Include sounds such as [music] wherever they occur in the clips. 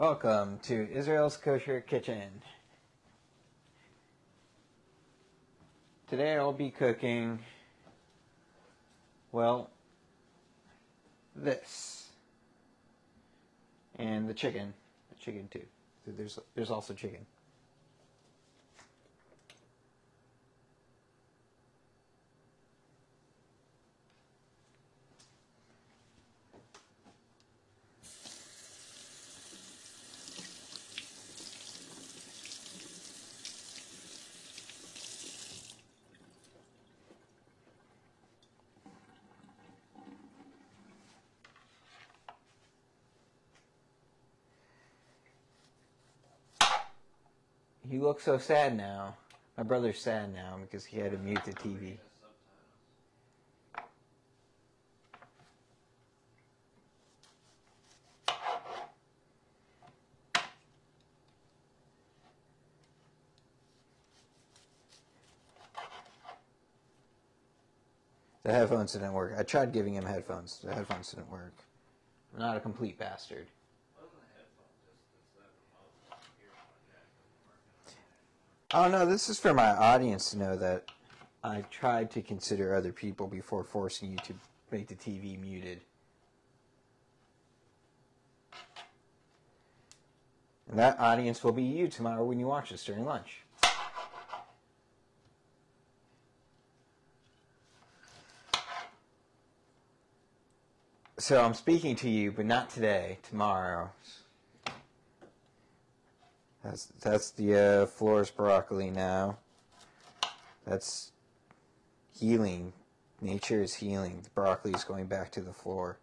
Welcome to Israel's Kosher Kitchen. Today I'll be cooking, well, this. And the chicken. The chicken too. There's, there's also chicken. So sad now. My brother's sad now because he had to mute the TV. The headphones didn't work. I tried giving him headphones. The headphones didn't work. I'm not a complete bastard. Oh no, this is for my audience to know that I tried to consider other people before forcing you to make the TV muted. And that audience will be you tomorrow when you watch this during lunch. So I'm speaking to you, but not today, tomorrow. That's that's the uh, florist broccoli now. That's healing. Nature is healing. The broccoli is going back to the floor.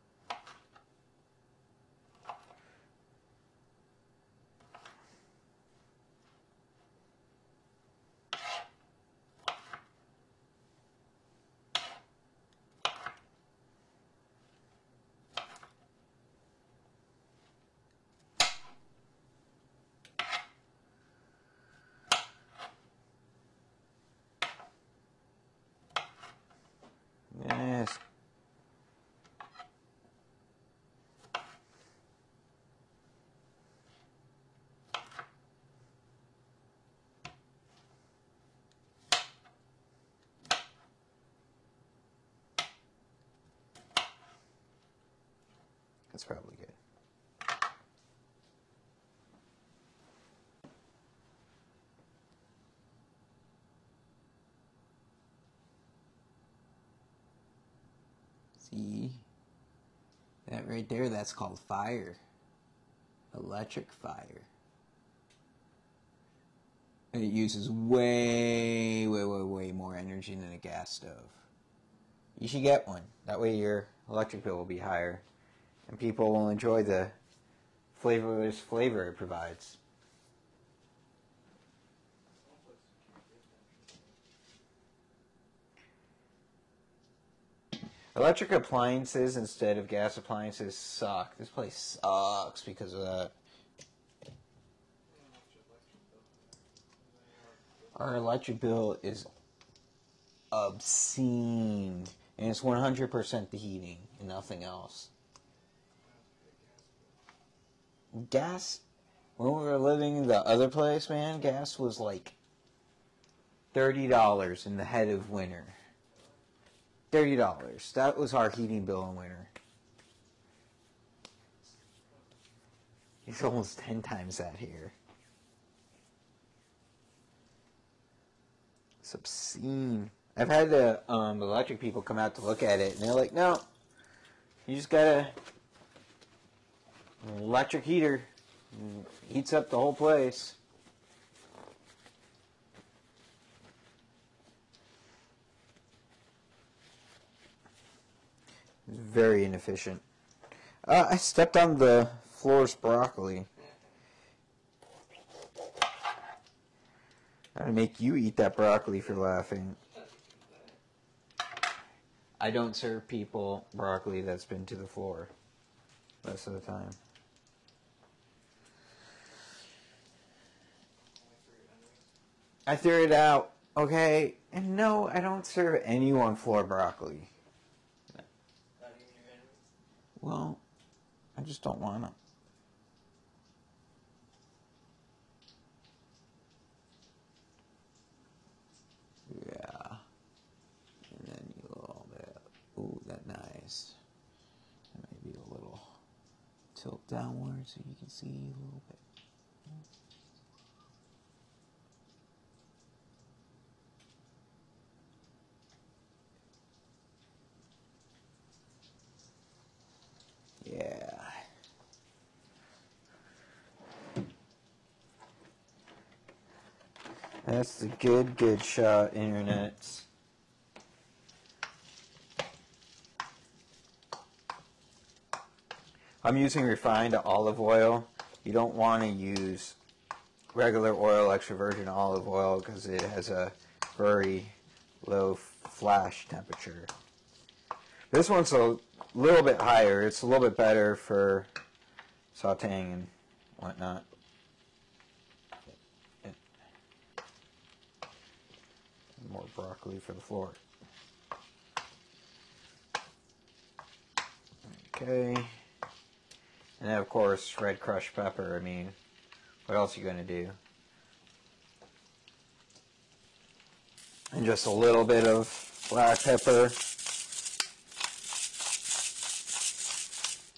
Yes. That's probably good. See? That right there, that's called fire. Electric fire. And it uses way, way, way, way more energy than a gas stove. You should get one. That way your electric bill will be higher. And people will enjoy the flavorless flavor it provides. Electric appliances instead of gas appliances suck. This place sucks because of that. Our electric bill is obscene. And it's 100% the heating and nothing else. Gas, when we were living in the other place, man, gas was like $30 in the head of winter. Thirty dollars. That was our heating bill in winter. It's almost ten times that here. It's obscene. I've had the um, electric people come out to look at it, and they're like, "No, you just got a an electric heater. Heats up the whole place." It's very inefficient. Uh, I stepped on the floor's broccoli. I'm gonna make you eat that broccoli for laughing. I don't serve people broccoli that's been to the floor most of the time. I threw it out, okay? And no, I don't serve anyone floor broccoli. Well, I just don't want to. Yeah. And then you a little bit. Ooh, that nice. And maybe a little tilt downward so you can see a little bit. That's the good, good shot, internet. I'm using refined olive oil. You don't want to use regular oil, extra virgin olive oil, because it has a very low flash temperature. This one's a little bit higher. It's a little bit better for sauteing and whatnot. More broccoli for the floor. Okay. And then, of course, red crushed pepper. I mean, what else are you going to do? And just a little bit of black pepper.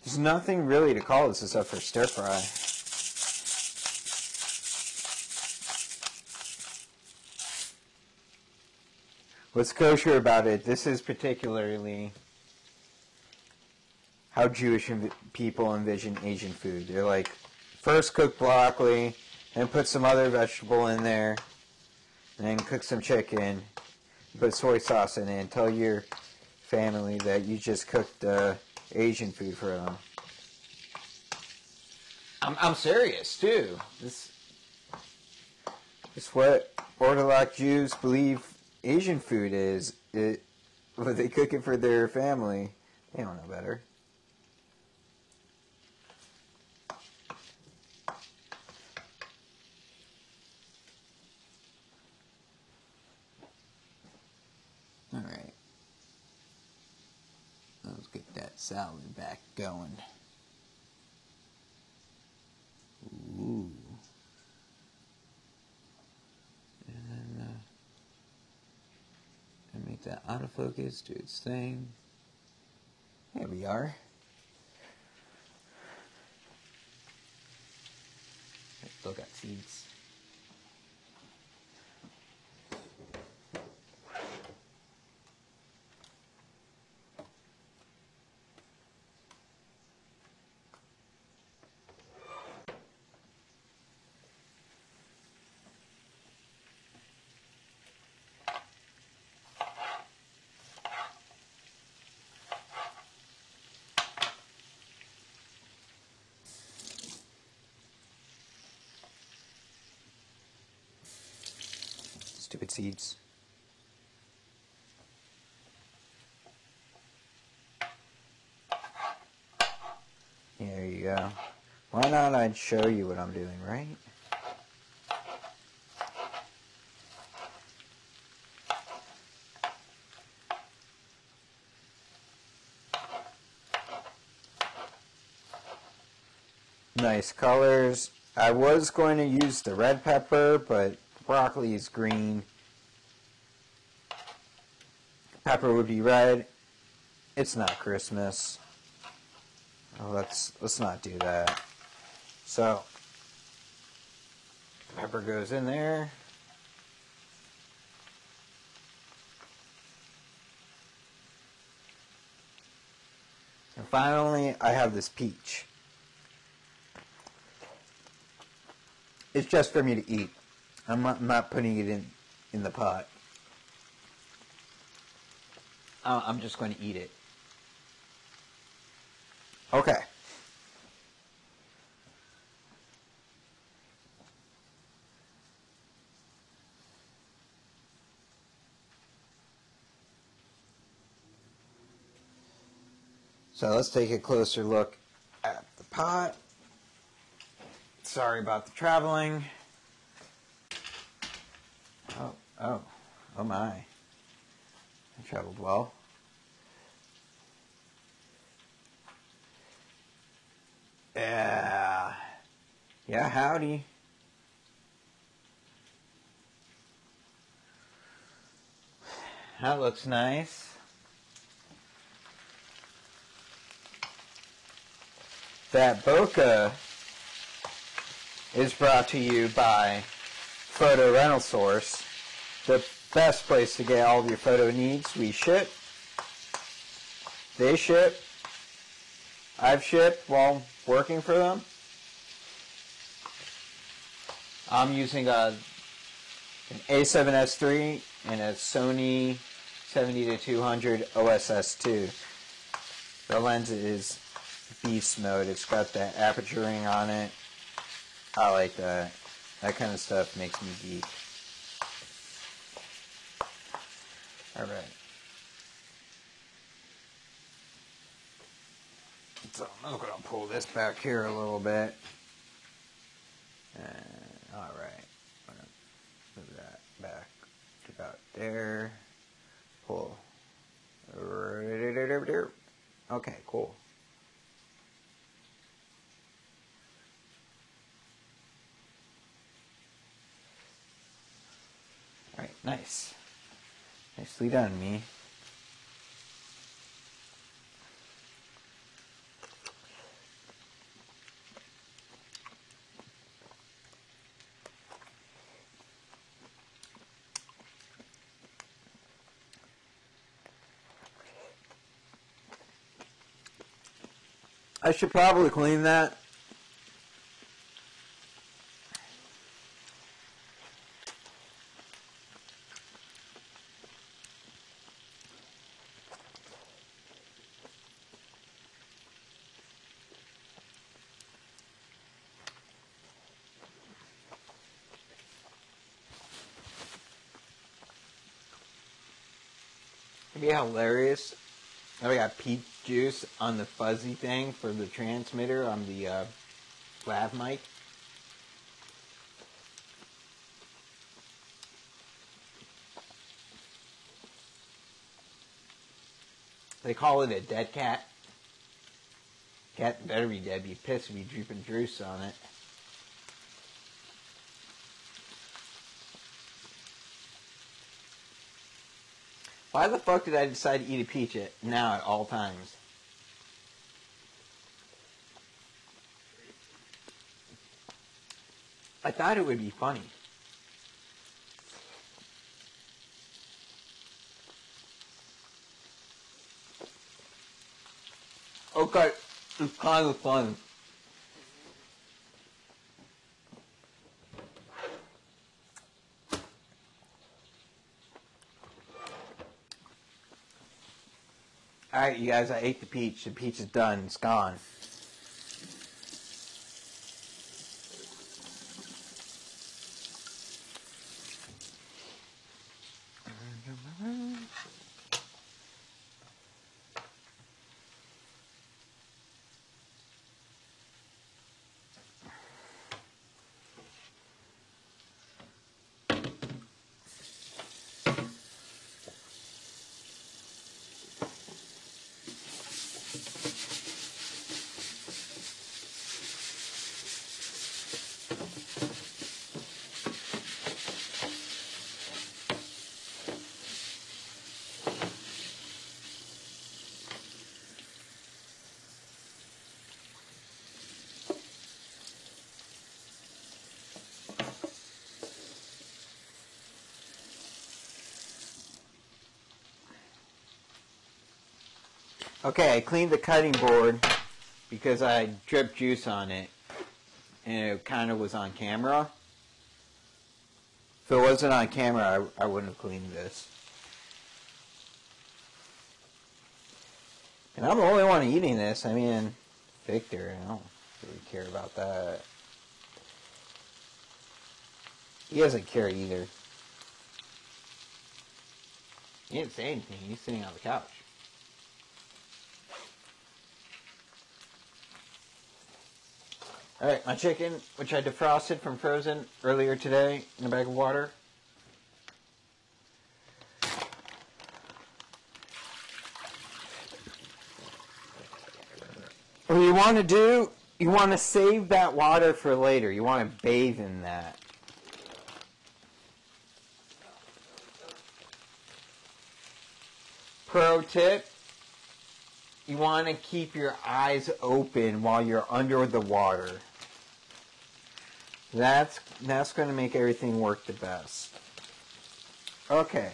There's nothing really to call this except for stir fry. What's kosher about it, this is particularly how Jewish people envision Asian food. They're like, first cook broccoli, and put some other vegetable in there, and then cook some chicken, put soy sauce in it, and tell your family that you just cooked uh, Asian food for them. I'm, I'm serious, too. This is what Orthodox Jews believe Asian food is. It, but they cook it for their family. They don't know better. Alright. Let's get that salad back going. Ooh. And then, uh, and make that autofocus do its thing. There we are. Still got seeds. Stupid seeds. There you go. Why not I'd show you what I'm doing, right? Nice colors. I was going to use the red pepper, but broccoli is green. Pepper would be red. It's not Christmas. Oh, let's let's not do that. So pepper goes in there. And finally, I have this peach. It's just for me to eat. I'm not, not putting it in, in the pot. Uh, I'm just going to eat it. Okay. So let's take a closer look at the pot. Sorry about the traveling. Oh, oh, oh my. Traveled well. Yeah. Yeah, howdy. That looks nice. that Bokeh is brought to you by Photo Rental Source, the best place to get all of your photo needs. We ship, they ship, I've shipped while working for them. I'm using a an A7S3 and a Sony 70 to 200 OSS2. The lens is beast mode. It's got that aperture ring on it. I like that. That kind of stuff makes me geek. Alright. So I'm going to pull this back here a little bit. And, alright. Move that back to about there. Pull. Okay, cool. Alright, nice. Nicely done, me. I should probably clean that. Be hilarious now we got peach juice on the fuzzy thing for the transmitter on the uh, lav mic. They call it a dead cat. Cat better be dead, be pissed if you drooping juice on it. Why the fuck did I decide to eat a peach at now at all times? I thought it would be funny. Okay, it's kind of fun. Guys, I ate the peach. The peach is done. It's gone. Okay, I cleaned the cutting board because I dripped juice on it and it kind of was on camera. If it wasn't on camera, I, I wouldn't have cleaned this. And I'm the only one eating this. I mean, Victor, I don't really care about that. He doesn't care either. He didn't say anything. He's sitting on the couch. Alright, my chicken, which I defrosted from frozen earlier today in a bag of water. What you want to do, you want to save that water for later. You want to bathe in that. Pro tip, you want to keep your eyes open while you're under the water. That's that's going to make everything work the best. Okay.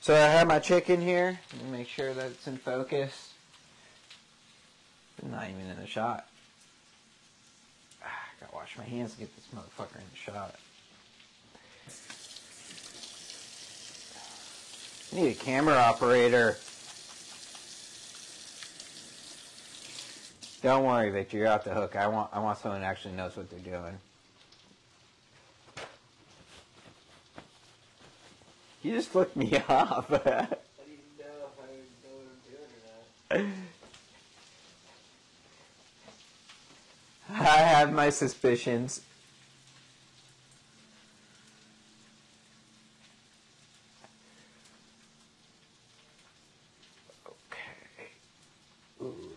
So I have my chicken here. Let me make sure that it's in focus. not even in the shot. Ah, gotta wash my hands to get this motherfucker in the shot. Need a camera operator. Don't worry, Victor. You're off the hook. I want I want someone who actually knows what they're doing. You just flipped me [laughs] off. I I need know if I know what I'm doing or not. [laughs] I have my suspicions. Okay. Ooh,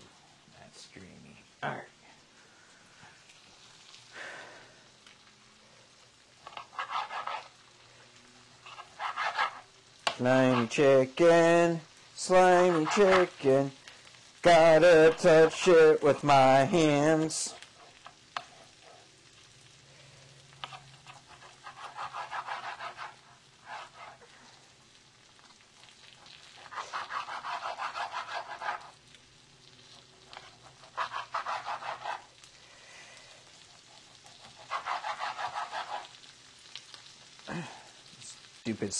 that's dreamy. All right. Slimy chicken, slimy chicken, gotta touch it with my hands.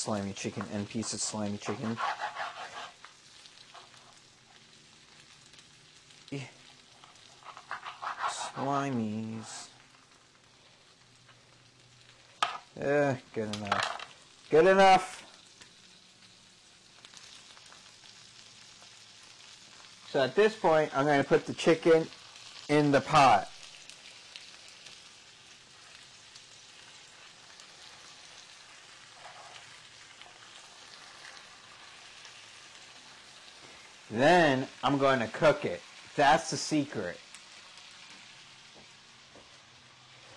Slimy chicken and piece of slimy chicken. Slimies. Eh, good enough. Good enough. So at this point, I'm going to put the chicken in the pot. Then I'm going to cook it. That's the secret.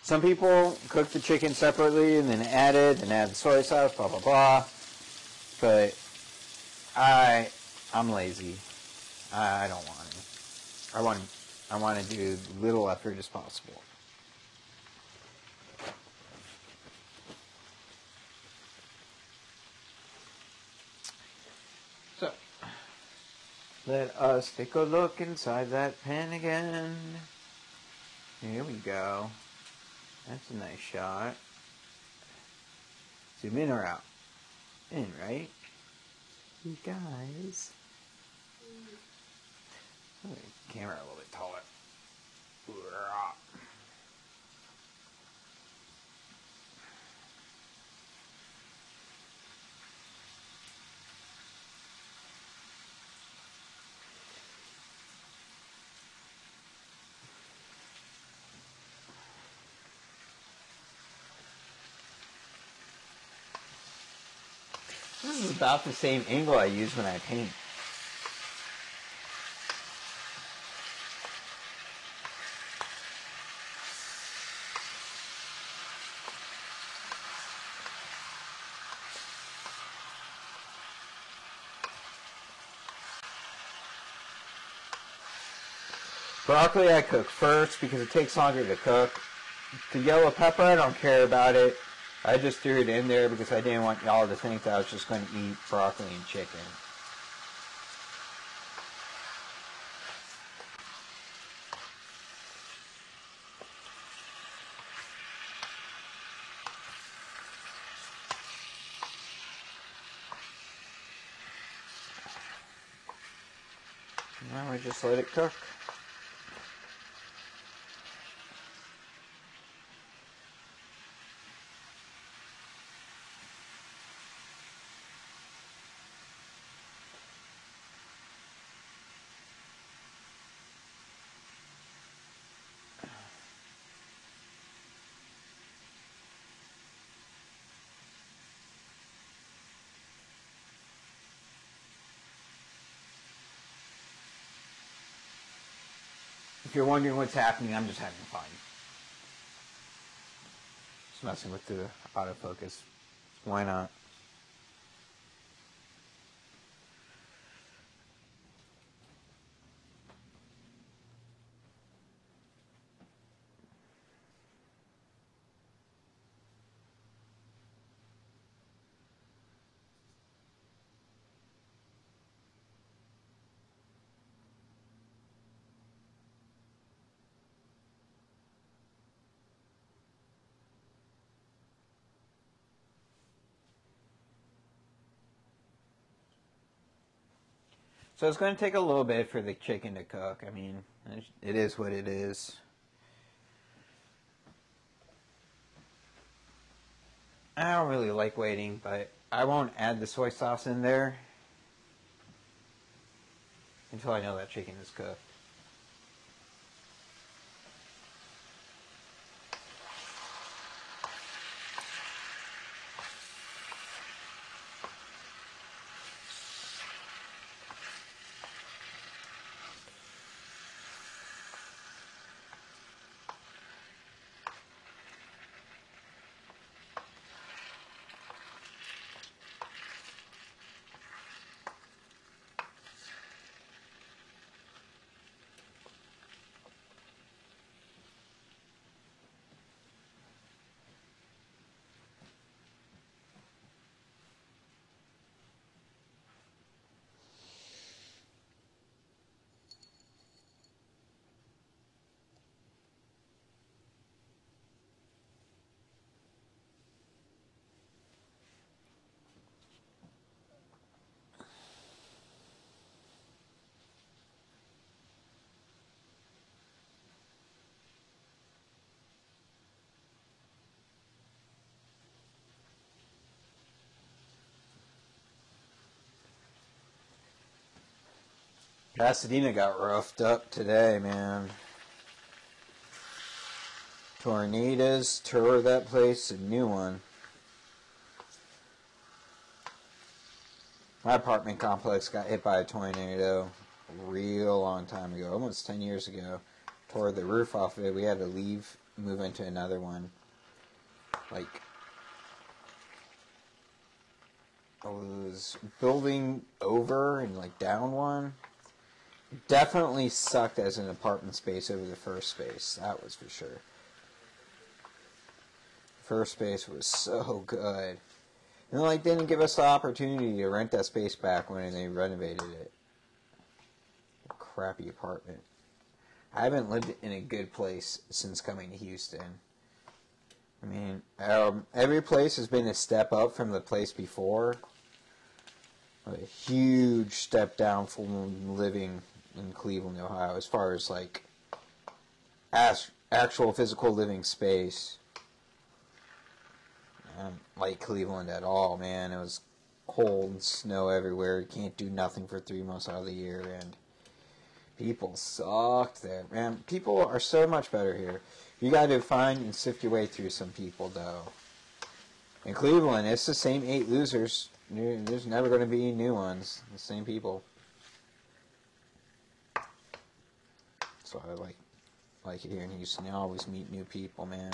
Some people cook the chicken separately and then add it and add the soy sauce, blah blah blah. But I, I'm lazy. I, don't want to. I want, I want to do little effort as possible. Let us take a look inside that pen again. Here we go. That's a nice shot. Zoom in or out? In, right? You guys. Oh, Move camera a little bit taller. This is about the same angle I use when I paint. Broccoli I cook first because it takes longer to cook. The yellow pepper, I don't care about it. I just threw it in there because I didn't want y'all to think that I was just going to eat broccoli and chicken. Now we just let it cook. If you're wondering what's happening, I'm just having fun. Just messing with the autofocus. Why not? So it's going to take a little bit for the chicken to cook. I mean, it is what it is. I don't really like waiting, but I won't add the soy sauce in there until I know that chicken is cooked. Pasadena got roughed up today, man. Tornadoes tore that place a new one. My apartment complex got hit by a tornado a real long time ago, almost 10 years ago. Tore the roof off of it. We had to leave, move into another one. Like, I was building over and like down one definitely sucked as an apartment space over the first space. That was for sure. First space was so good. And like didn't give us the opportunity to rent that space back when they renovated it. Crappy apartment. I haven't lived in a good place since coming to Houston. I mean, um, every place has been a step up from the place before. A huge step down from living in Cleveland, Ohio, as far as like as actual physical living space. Um, like Cleveland at all, man. It was cold and snow everywhere. You can't do nothing for three months out of the year, and people sucked there, man. People are so much better here. You got to find and sift your way through some people, though. In Cleveland, it's the same eight losers. There's never going to be new ones. The same people. I like like it here in Houston. You always meet new people, man.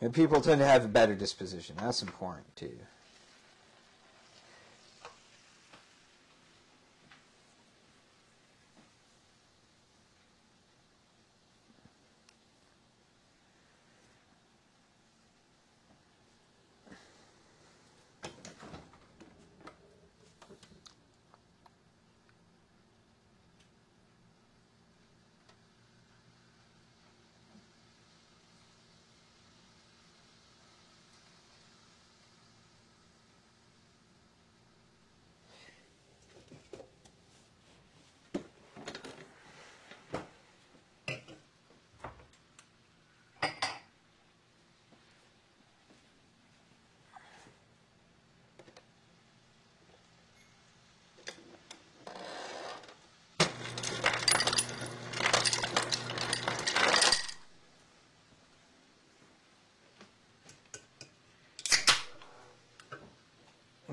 And people tend to have a better disposition. That's important too.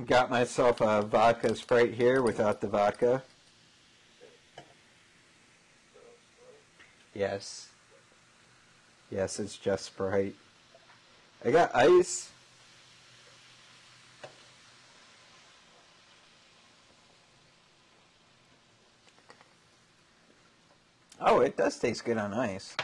Got myself a vodka Sprite here without the vodka. Yes. Yes, it's just Sprite. I got ice. Oh, it does taste good on ice.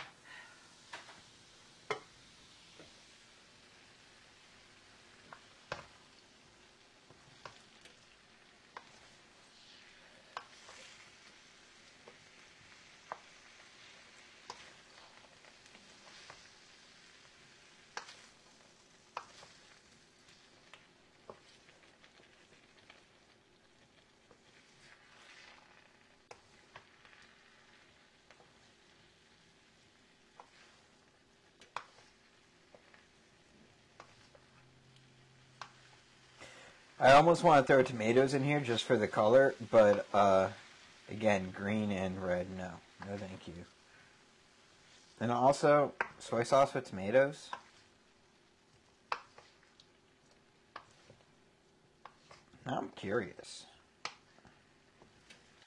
I almost want to throw tomatoes in here just for the color, but uh, again, green and red, no. No, thank you. And also, soy sauce with tomatoes. I'm curious.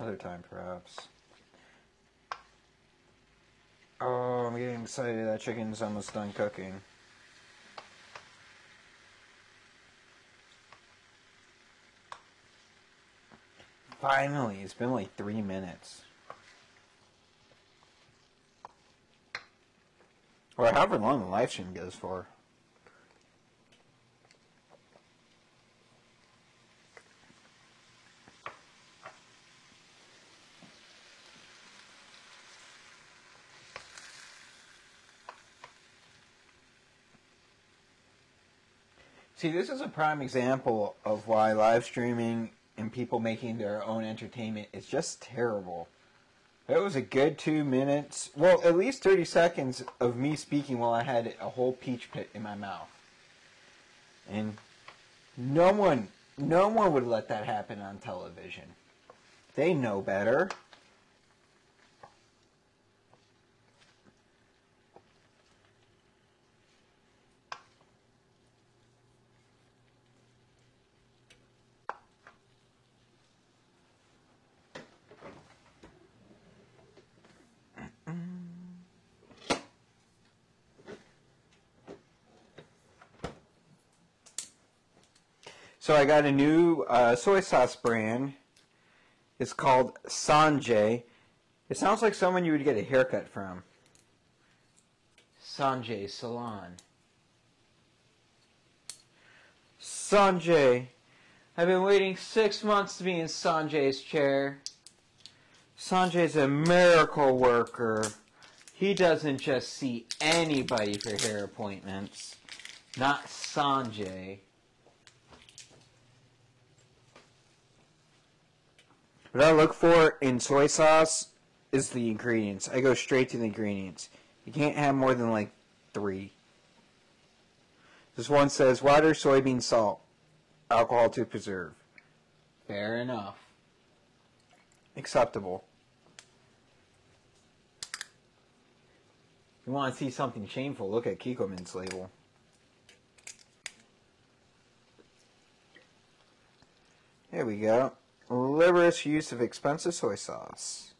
Other time, perhaps. Oh, I'm getting excited. That chicken's almost done cooking. Finally, it's been like three minutes. Or however long the live stream goes for. See, this is a prime example of why live streaming and people making their own entertainment is just terrible. It was a good two minutes, well, at least 30 seconds of me speaking while I had a whole peach pit in my mouth. And no one, no one would let that happen on television. They know better. So I got a new uh, soy sauce brand. It's called Sanjay. It sounds like someone you would get a haircut from. Sanjay Salon. Sanjay. I've been waiting six months to be in Sanjay's chair. Sanjay's a miracle worker. He doesn't just see anybody for hair appointments. Not Sanjay. What I look for in soy sauce is the ingredients. I go straight to the ingredients. You can't have more than like three. This one says water, soybean, salt, alcohol to preserve. Fair enough. Acceptable. If you want to see something shameful, look at Kikkoman's label. There we go. Liberous use of expensive soy sauce.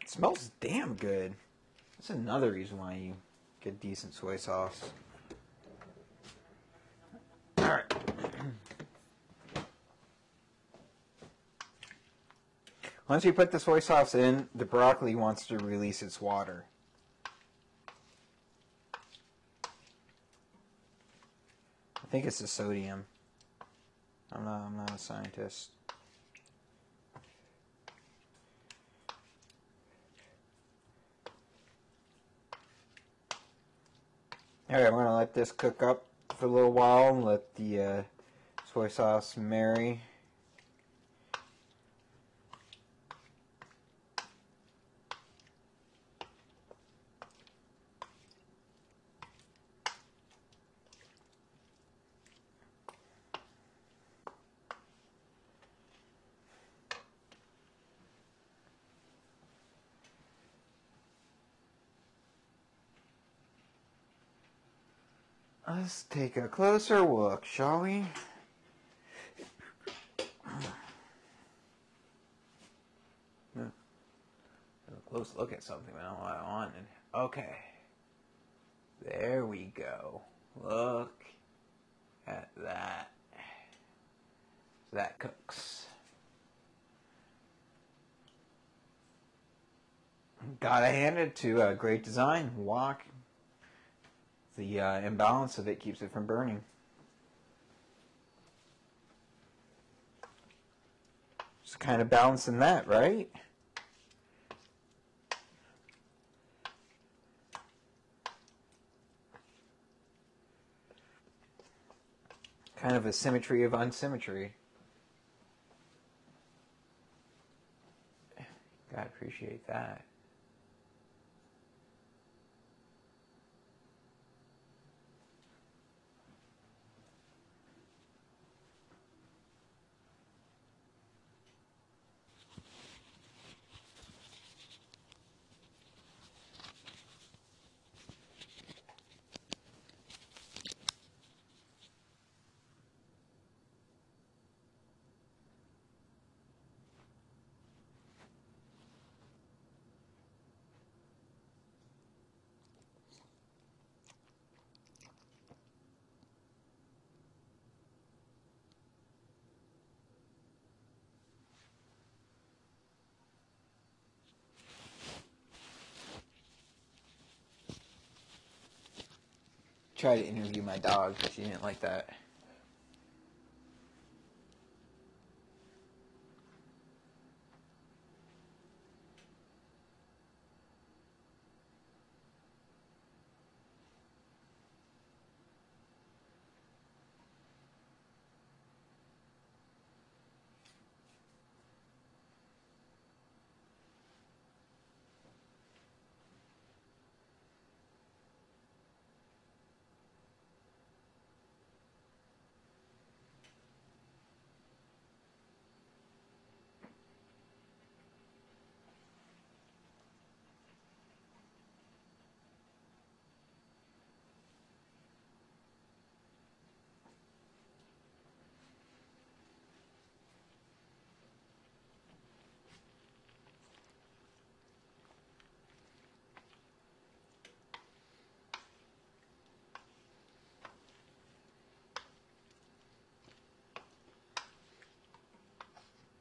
It smells damn good. That's another reason why you get decent soy sauce. Alright. [clears throat] Once you put the soy sauce in, the broccoli wants to release its water. I think it's the sodium. I'm not, I'm not a scientist. Alright, I'm going to let this cook up for a little while and let the uh, soy sauce marry. Let's take a closer look, shall we? A close look at something, what I wanted. Okay. There we go. Look at that. That cooks. Gotta hand it to a great design. Wok. The uh, imbalance of it keeps it from burning. Just kind of balancing that, right? Kind of a symmetry of unsymmetry. God appreciate that. Try to interview my dog, but she didn't like that.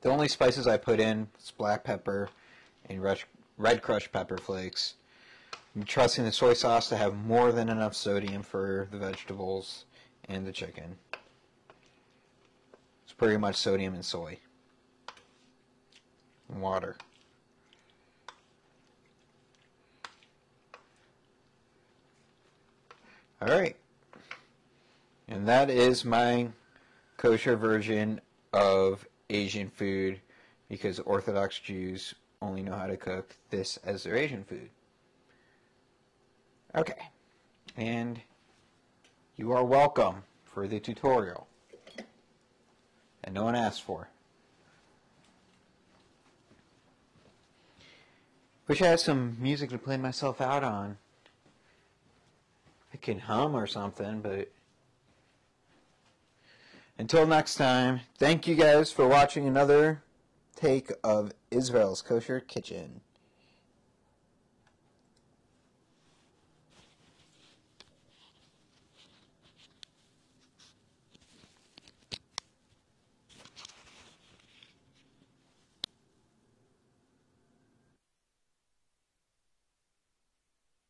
The only spices I put in is black pepper and red, red crushed pepper flakes. I'm trusting the soy sauce to have more than enough sodium for the vegetables and the chicken. It's pretty much sodium and soy. And water. Alright. And that is my kosher version of Asian food because Orthodox Jews only know how to cook this as their Asian food. Okay. And you are welcome for the tutorial. And no one asked for. Wish I had some music to play myself out on. I can hum or something, but until next time, thank you guys for watching another take of Israel's Kosher Kitchen.